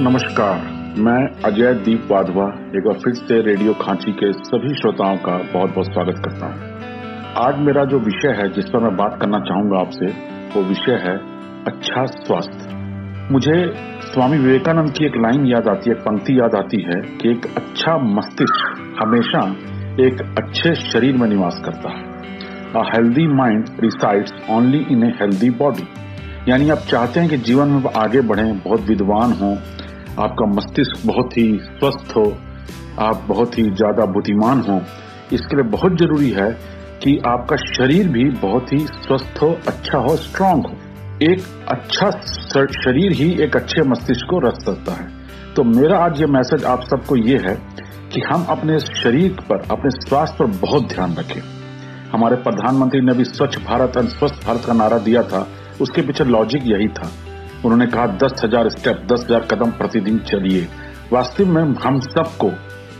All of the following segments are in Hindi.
नमस्कार, मैं अजय दीप वाधवा, एक बार फिर से रेडियो खांची के सभी श्रोताओं का बहुत बहुत स्वागत करता हूँ। आज मेरा जो विषय है, जिस पर मैं बात करना चाहूँगा आपसे, वो विषय है अच्छा स्वास्थ्य। मुझे स्वामी विवेकानंद की एक लाइन याद आती है पंक्ति याद आती है कि एक अच्छा मस्तिष्क हमेशा एक अच्छे शरीर में निवास करता है। A healthy mind resides only in a healthy body यानी आप चाहते हैं कि जीवन में आगे बढ़ें, बहुत विद्वान हों आपका मस्तिष्क बहुत ही स्वस्थ हो, आप बहुत ही ज़्यादा बुद्धिमान हो। इसके लिए बहुत ज़रूरी है कि आपका शरीर भी बहुत ही स्वस्थ हो अच्छा हो स्ट्रांग हो। एक अच्छा शरीर ही एक अच्छे मस्तिष्क को रख सकता है। तो मेरा आज ये मैसेज आप सबको ये है कि हम अपने शरीर पर, अपने स्वास्थ्य पर बहुत ध्यान रखें। हमारे प्रधानमंत्री ने भी स्वच्छ भारत और स्वस्थ भारत का नारा दिया था। उसके पीछे लॉजिक यही था। उन्होंने कहा, दस हज़ार स्टेप, दस हज़ार कदम प्रतिदिन चलिए। वास्तव में हम सबको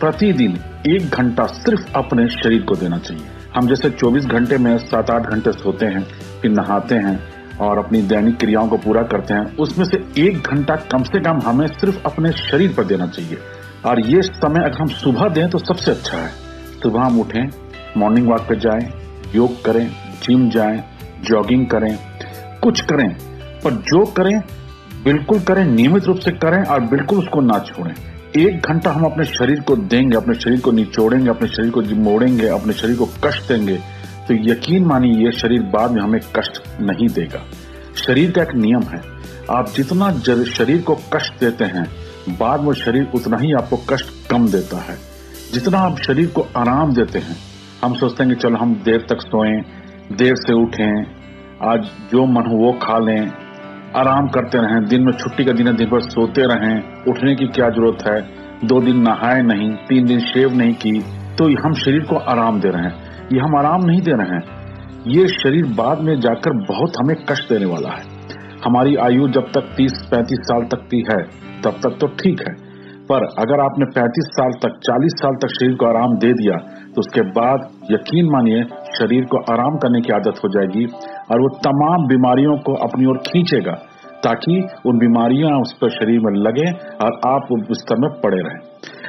प्रतिदिन एक घंटा सिर्फ़ अपने शरीर को देना चाहिए। हम जैसे 24 घंटे में सात आठ घंटे सोते हैं, फिर नहाते हैं और अपनी दैनिक क्रियाओं को पूरा करते हैं, उसमें से एक घंटा कम से कम हमें सिर्फ़ अपने शरीर पर देना चाहिए। और ये समय अगर हम सुबह दें तो सबसे अच्छा है। सुबह हम उठें मॉर्निंग वॉक पर जाएँ, योग करें जिम जाएँ जॉगिंग करें, कुछ करें पर जो करें, बिल्कुल करें, नियमित रूप से करें और बिल्कुल उसको ना छोड़ें। एक घंटा हम अपने शरीर को देंगे, अपने शरीर को निचोड़ेंगे, अपने शरीर को मोड़ेंगे, अपने शरीर को कष्ट देंगे तो यकीन मानिए, ये शरीर बाद में हमें कष्ट नहीं देगा। शरीर का एक नियम है, आप जितना शरीर को कष्ट देते हैं, बाद में शरीर उतना ही आपको कष्ट कम देता है। जितना आप शरीर को आराम देते हैं, हम सोचते हैं कि चलो हम देर तक सोएँ, देर से उठें, आज जो मन हो वो खा लें आराम करते रहें, दिन में छुट्टी का दिन है दिन भर सोते रहें, उठने की क्या ज़रूरत है? दो दिन नहाए नहीं, तीन दिन शेव नहीं की तो हम शरीर को आराम दे रहे हैं। ये हम आराम नहीं दे रहे हैं। ये शरीर बाद में जाकर बहुत हमें कष्ट देने वाला है। हमारी आयु जब तक 30-35 साल तक की है, तब तक तो ठीक है। पर अगर आपने 35 साल तक 40 साल तक शरीर को आराम दे दिया तो उसके बाद यकीन मानिए शरीर को आराम करने की आदत हो जाएगी और वो तमाम बीमारियों को अपनी ओर खींचेगा ताकि उन बीमारियाँ उस पर शरीर में लगे और आप उस में पड़े रहें।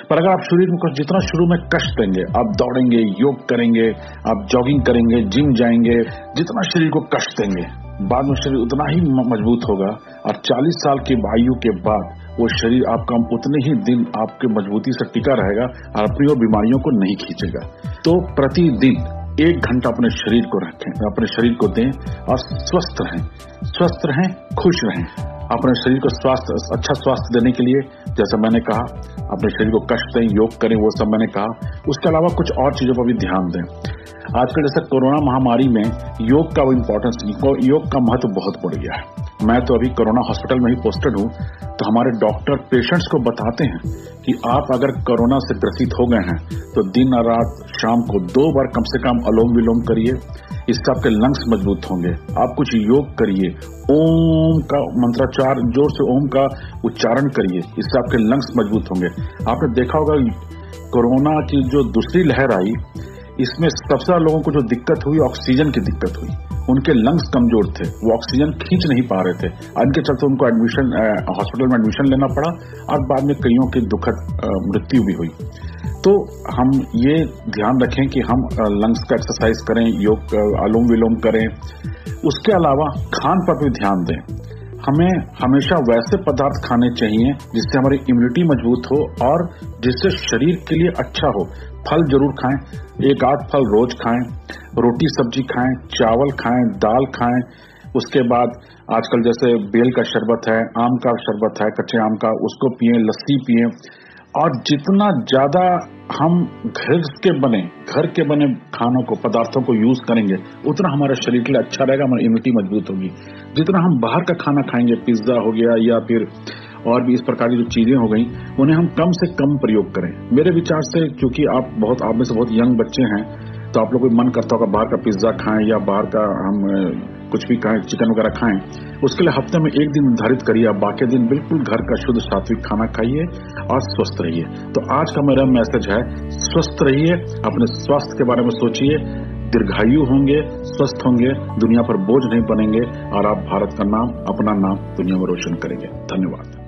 पर अगर आप शरीर में कुछ जितना शुरू में कष्ट देंगे, आप दौड़ेंगे, योग करेंगे, आप जॉगिंग करेंगे, जिम जाएँगे, जितना शरीर को कष्ट देंगे, बाद में शरीर उतना ही मज़बूत होगा और 40 साल की आयु के बाद वो शरीर आपका उतने ही दिन आपके मजबूती से टिका रहेगा और अपनी और बीमारियों को नहीं खींचेगा। तो प्रतिदिन एक घंटा अपने शरीर को रखें, अपने शरीर को दें और स्वस्थ रहें। स्वस्थ रहें, खुश रहें। अपने शरीर को स्वास्थ्य अच्छा स्वास्थ्य देने के लिए, जैसा मैंने कहा, अपने शरीर को कष्ट दें, योग करें, वो सब मैंने कहा। उसके अलावा कुछ और चीज़ों पर भी ध्यान दें। आजकल जैसे कोरोना महामारी में योग का वो इम्पोर्टेंस योग का महत्व बहुत बढ़ गया है। मैं तो अभी कोरोना हॉस्पिटल में ही पोस्टेड हूँ तो हमारे डॉक्टर पेशेंट्स को बताते हैं कि आप अगर कोरोना से ग्रसित हो गए हैं तो दिन और रात, शाम को दो बार कम से कम अलोम विलोम करिए, इससे आपके लंग्स मज़बूत होंगे। आप कुछ योग करिए, ओम का मंत्राचार, ज़ोर से ओम का उच्चारण करिए, इससे आपके लंग्स मज़बूत होंगे। आपने देखा होगा, कोरोना की जो दूसरी लहर आई, इसमें सबसे लोगों को जो दिक्कत हुई, ऑक्सीजन की दिक्कत हुई। उनके लंग्स कमज़ोर थे। वो ऑक्सीजन खींच नहीं पा रहे थे। इनके चलते उनको एडमिशन हॉस्पिटल में एडमिशन लेना पड़ा। और बाद में कईयों की दुखद मृत्यु भी हुई। तो हम ये ध्यान रखें कि हम लंग्स का एक्सरसाइज करें, योग अनुलोम विलोम करें। उसके अलावा खान पर भी ध्यान दें। हमें हमेशा वैसे पदार्थ खाने चाहिए जिससे हमारी इम्यूनिटी मज़बूत हो और जिससे शरीर के लिए अच्छा हो। फल ज़रूर खाएँ। एक आध फल रोज खाएँ। रोटी सब्ज़ी खाएँ, चावल खाएँ, दाल खाएँ, उसके बाद आजकल जैसे बेल का शरबत है, आम का शरबत है, कच्चे आम का, उसको पिए, लस्सी पिए। और जितना ज़्यादा हम घर के बने, घर के बने खानों को, पदार्थों को यूज़ करेंगे, उतना हमारे शरीर के लिए अच्छा रहेगा, हमारी इम्यूनिटी मज़बूत होगी। जितना हम बाहर का खाना खाएँगे पिज्जा हो गया या फिर और भी इस प्रकार की जो चीज़ें हो गई, उन्हें हम कम से कम प्रयोग करें। मेरे विचार से, क्योंकि आप बहुत, आप में से बहुत यंग बच्चे हैं तो आप लोग को मन करता होगा बाहर का पिज्जा खाएँ या बाहर का हम कुछ भी खाएँ चिकन वगैरह खाएँ। उसके लिए हफ़्ते में एक दिन निर्धारित करिए आप, बाकी दिन बिल्कुल घर का शुद्ध सात्विक खाना खाइए और स्वस्थ रहिए। तो आज का मेरा मैसेज है, स्वस्थ रहिए, अपने स्वास्थ्य के बारे में सोचिए, दीर्घायु होंगे, स्वस्थ होंगे, दुनिया पर बोझ नहीं बनेंगे और आप भारत का नाम, अपना नाम दुनिया में रोशन करेंगे। धन्यवाद।